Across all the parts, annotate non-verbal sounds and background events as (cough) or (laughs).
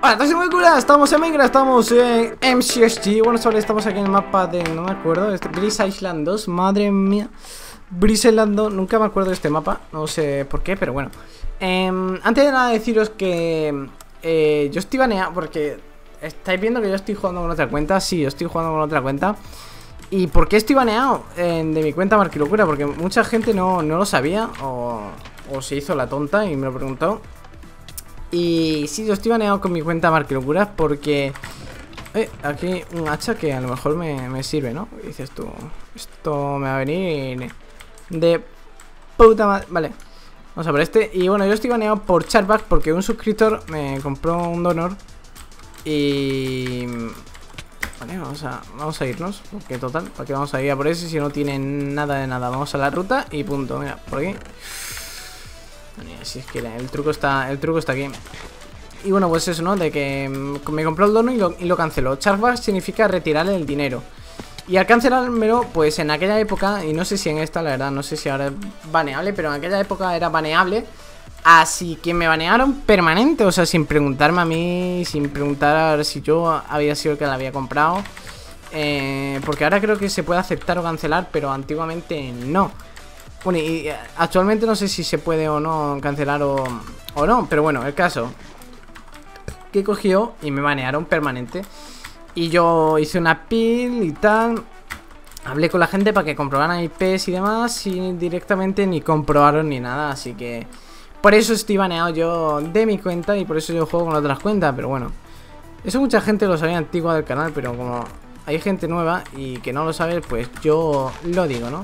Hola, estamos muy cool, estamos en Minecraft, estamos en MCSG Bueno, sobre estamos aquí en el mapa de, no me acuerdo, este, Island 2, madre mía. Breeze Island 2, nunca me acuerdo de este mapa, no sé por qué, pero bueno. Eh, Antes de nada deciros que eh, yo estoy baneado porque estáis viendo que yo estoy jugando con otra cuenta Sí, yo estoy jugando con otra cuenta ¿Y por qué estoy baneado de mi cuenta Marquilocura? Porque mucha gente no, no lo sabía o, se hizo la tonta y me lo preguntó y sí, yo estoy baneado con mi cuenta Marquilocuras porque... Eh, aquí un hacha que a lo mejor me, sirve, ¿no? dices tú, esto me va a venir de puta madre... Vale, vamos a por este. Y bueno, yo estoy baneado por Charback porque un suscriptor me compró un donor y... Vale, vamos a, vamos a irnos, porque total, ¿para qué vamos a ir a por ese si no tiene nada de nada? Vamos a la ruta y punto, mira, por aquí si es que el truco está el truco está aquí. Y bueno, pues eso, ¿no? De que mm, me compró el dono y lo, y lo canceló. Chargeback significa retirarle el dinero. Y al cancelármelo, pues en aquella época, y no sé si en esta, la verdad, no sé si ahora es baneable, pero en aquella época era baneable. Así que me banearon permanente, o sea, sin preguntarme a mí, sin preguntar si yo había sido el que la había comprado. Eh, porque ahora creo que se puede aceptar o cancelar, pero antiguamente no. Bueno, y eh, actualmente no sé si se puede o no cancelar o, o no, pero bueno, el caso que cogió y me banearon permanente. Y yo hice una pin y tal. Hablé con la gente para que comprobaran IPs y demás. Y directamente ni comprobaron ni nada. Así que por eso estoy baneado yo de mi cuenta. Y por eso yo juego con otras cuentas. Pero bueno, eso mucha gente lo sabía antigua del canal. Pero como hay gente nueva y que no lo sabe, pues yo lo digo, ¿no?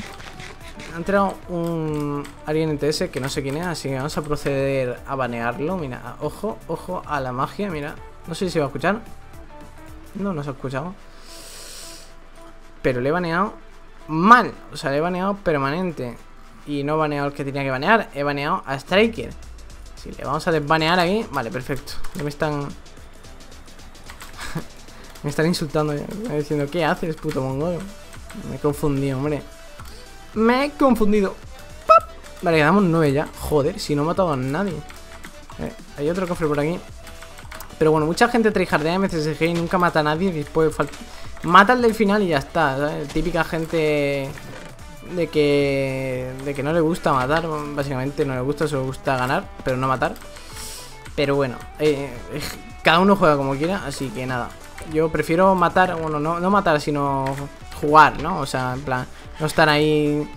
ha entrado un alguien en TS que no sé quién es, así que vamos a proceder a banearlo. Mira, ojo, ojo a la magia, mira. No sé si se va a escuchar. No, no se ha escuchado. Pero le he baneado mal. O sea, le he baneado permanente. Y no he baneado el que tenía que banear. He baneado a Striker. Si le vamos a desbanear aquí. Vale, perfecto. Ya me están... (laughs) me están insultando ya. Diciendo, ¿qué haces, puto mongolo? Me he confundido, hombre. Me he confundido. Vale, quedamos nueve ya. Joder, si no he matado a nadie. Eh, hay otro cofre por aquí. Pero bueno, mucha gente tryhardea MCSG y nunca mata a nadie. Después mata al del final y ya está. Típica gente de que de que no le gusta matar. Básicamente no le gusta, solo gusta ganar, pero no matar. Pero bueno, eh, cada uno juega como quiera, así que nada. Yo prefiero matar, bueno, no, no matar, sino jugar, ¿no? O sea, en plan, no estar ahí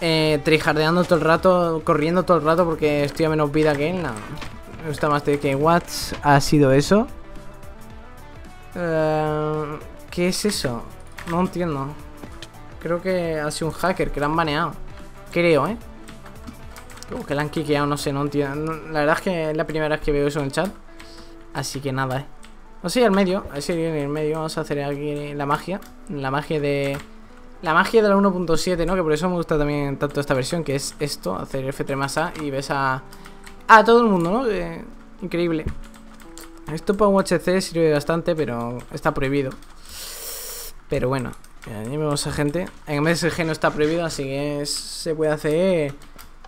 eh, trijardeando todo el rato, corriendo todo el rato porque estoy a menos vida que él. No, me gusta más de que what ha sido eso. Eh, ¿Qué es eso? No entiendo. Creo que ha sido un hacker, que lo han baneado. Creo, ¿eh? O que lo han kickeado, no sé, no entiendo. La verdad es que es la primera vez que veo eso en el chat. Así que nada, ¿eh? O sea, al medio, así en el medio vamos a hacer aquí la magia. La magia de... La magia de la 1.7, ¿no? Que por eso me gusta también tanto esta versión, que es esto, hacer F3 más A y ves a... A todo el mundo, ¿no? increíble. Esto para un HC sirve bastante, pero está prohibido. Pero bueno, ya vemos a gente. En MSG no está prohibido, así que se puede hacer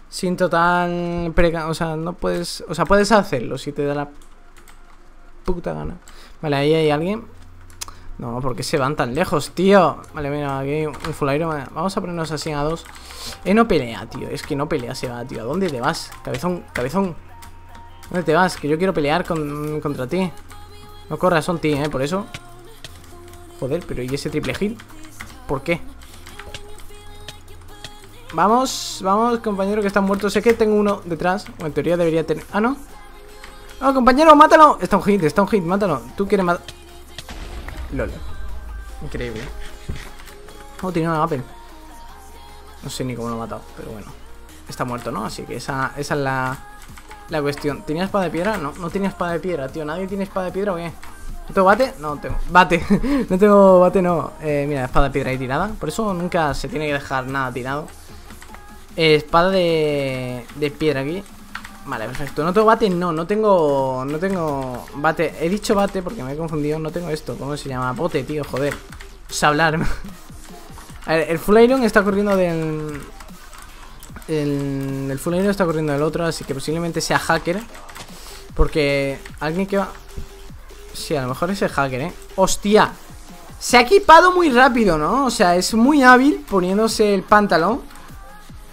sin total prega O sea, no puedes... O sea, puedes hacerlo si te da la puta gana. Vale, ahí hay alguien. No, ¿por qué se van tan lejos, tío? Vale, mira, aquí hay un full Vamos a ponernos así a dos. Eh, no pelea, tío. Es que no pelea se va, tío. ¿A dónde te vas? Cabezón, cabezón. ¿Dónde te vas? Que yo quiero pelear contra ti. No corras, son ti, ¿eh? Por eso. Joder, pero ¿y ese triple hit? ¿Por qué? Vamos, vamos, compañero que está muerto. Sé que tengo uno detrás. O en teoría debería tener... Ah, ¿no? ¡No, compañero, mátalo! Está un hit, está un hit, mátalo. Tú quieres matar. LOL. Increíble. Oh, tiene una Apple. No sé ni cómo lo ha matado, pero bueno. Está muerto, ¿no? Así que esa, esa es la, la cuestión. ¿Tenía espada de piedra? No, no tenía espada de piedra, tío. ¿Nadie tiene espada de piedra o qué? ¿Tengo bate? No, tengo. Bate. (laughs) no tengo bate, no. Eh, mira, espada de piedra ahí tirada. Por eso nunca se tiene que dejar nada tirado. Eh, espada de, de piedra aquí. Vale, perfecto. No tengo bate, no, no tengo. No tengo bate. He dicho bate porque me he confundido. No tengo esto. ¿Cómo se llama? Bote, tío, joder. O hablar. (laughs) A ver, el Full Iron está corriendo del. El, el full está corriendo el otro, así que posiblemente sea hacker. Porque alguien que va... Sí, a lo mejor es el hacker, ¿eh? ¡Hostia! Se ha equipado muy rápido, ¿no? O sea, es muy hábil poniéndose el pantalón.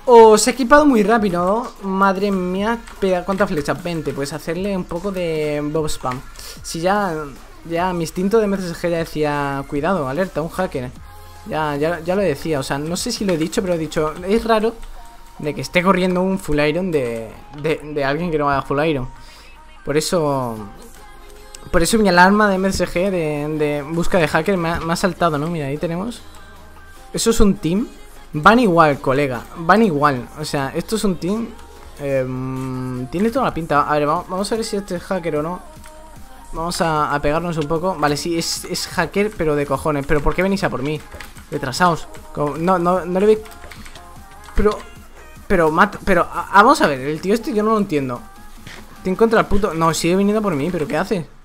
O se ha equipado muy rápido, Madre mía, ¿cuántas flechas? 20, pues hacerle un poco de Bob Spam Si ya, ya mi instinto de MCSG ya decía Cuidado, alerta, un hacker ya, ya, ya lo decía, o sea, no sé si lo he dicho Pero he dicho, es raro De que esté corriendo un full iron de, de, alguien que no haga full iron Por eso Por eso mi alarma de MCSG de, busca de hacker me ha saltado, ¿no? Mira, ahí tenemos Eso es un team Van igual, colega. Van igual. O sea, esto es un team. Em, tiene toda la pinta. A ver, vamos, a ver si este es hacker o no. Vamos a, pegarnos un poco. Vale, sí, es, hacker, pero de cojones. Pero ¿por qué venís a por mí? Retrasados. No, no, no le ve. Pero. Pero, mata. Pero, vamos a ver, el tío este yo no lo entiendo. Tiene contra el puto. No, sigue viniendo por mí, pero ¿qué hace?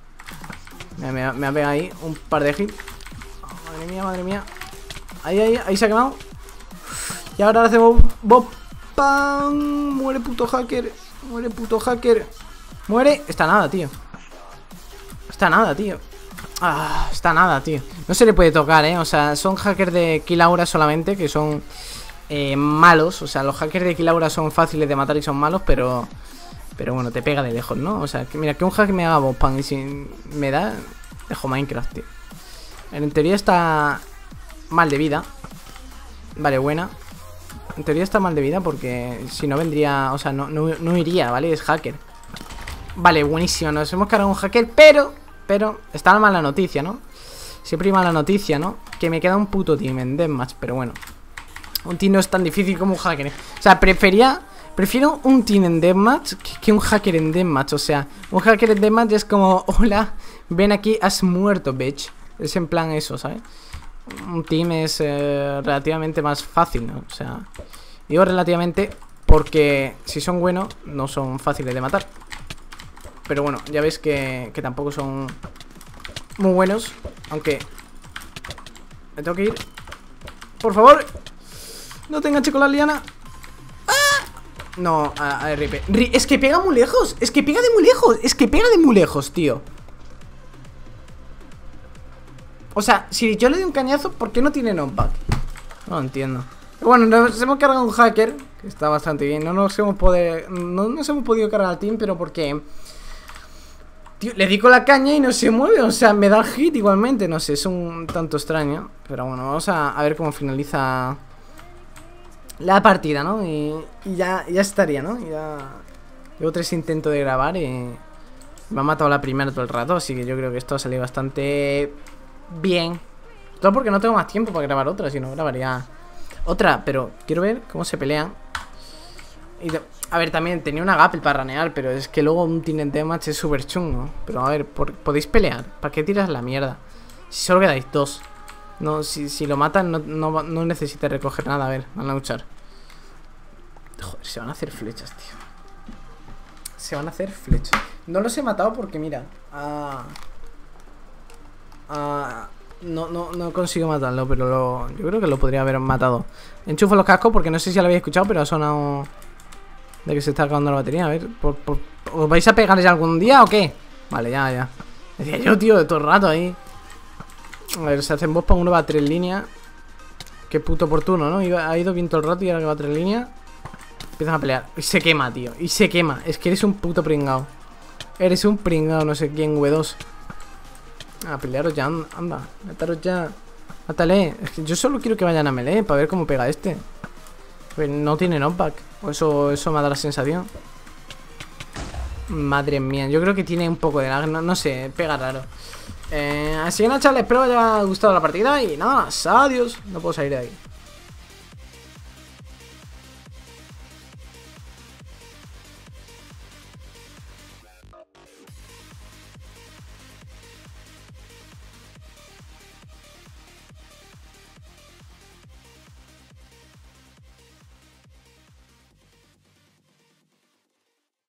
Me, me, me ha pegado ahí un par de hits. madre mía, madre mía. Ahí, ahí, ahí se ha quemado. Y ahora hacemos Bob ¡Pam! Muere puto hacker. Muere puto hacker. Muere. Está nada, tío. Está nada, tío. Ah, está nada, tío. No se le puede tocar, ¿eh? O sea, son hackers de Kilaura solamente, que son eh, malos. O sea, los hackers de Kilaura son fáciles de matar y son malos, pero... Pero bueno, te pega de lejos, ¿no? O sea, que mira, que un hacker me haga Bob y si me da... Dejo Minecraft, tío. En teoría está mal de vida. Vale, buena. En teoría está mal de vida porque si no vendría... O sea, no, no, iría, ¿vale? Es hacker Vale, buenísimo, nos hemos cargado un hacker Pero, pero, está mala noticia, ¿no? Siempre hay mala noticia, ¿no? Que me queda un puto team en Deathmatch Pero bueno Un team no es tan difícil como un hacker O sea, prefería... Prefiero un team en Deathmatch que un hacker en Deathmatch O sea, un hacker en Deathmatch es como (laughs) Hola, ven aquí, has muerto, bitch Es en plan eso, ¿sabes? un team es eh, relativamente más fácil, ¿no? O sea, digo relativamente porque si son buenos no son fáciles de matar. Pero bueno, ya ves que, que tampoco son muy buenos, aunque me tengo que ir. Por favor, no te enganche con la liana. No, a, RP. Es que pega muy lejos, es que pega de muy lejos, es que pega de muy lejos, tío. O sea, si yo le doy un cañazo, ¿por qué no tiene knockback? No lo entiendo. bueno, nos hemos cargado un hacker, que está bastante bien. No nos hemos, poder, no nos hemos podido cargar al team, pero porque... Tío, le di con la caña y no se mueve, o sea, me da el hit igualmente. No sé, es un tanto extraño. Pero bueno, vamos a, ver cómo finaliza la partida, ¿no? Y, ya, ya estaría, ¿no? Ya... Llevo tres intentos de grabar y... Me ha matado la primera todo el rato, así que yo creo que esto ha salido bastante bien. Todo porque no tengo más tiempo para grabar otra, si no grabaría otra. Pero quiero ver cómo se pelean. Y a ver, también tenía una gapel para ranear, pero es que luego un Tinente Match es súper chungo. Pero a ver, ¿podéis pelear? ¿Para qué tiras la mierda? Si solo quedáis dos. No, si, si lo matan, no, no, no necesitas recoger nada. A ver, van a luchar. Joder, se van a hacer flechas, tío. Se van a hacer flechas. No los he matado porque, mira. Ah. No, no, no consigo matarlo, pero yo creo que lo podría haber matado. Enchufo los cascos porque no sé si lo habéis escuchado, pero ha sonado de que se está acabando la batería. A ver, ¿os vais a pegar ya algún día o qué? Vale, ya, ya. Decía yo, tío, de todo el rato ahí. A ver, se hacen boss para uno va a tres líneas. Qué puto oportuno, ¿no? ha ido bien todo el rato y ahora que va a tres líneas. Empiezan a pelear. Y se quema, tío. Y se quema. Es que eres un puto pringao. Eres un pringao, no sé quién, W2. A pelearos ya, anda. Mataros ya. Mátale. Es que yo solo quiero que vayan a melee para ver cómo pega este. Pues no tiene knockback. O eso, eso me da la sensación. Madre mía, yo creo que tiene un poco de lag, no, sé, pega raro. Eh, así que nada, chavales, espero que haya gustado la partida y nada adiós. No puedo salir de ahí.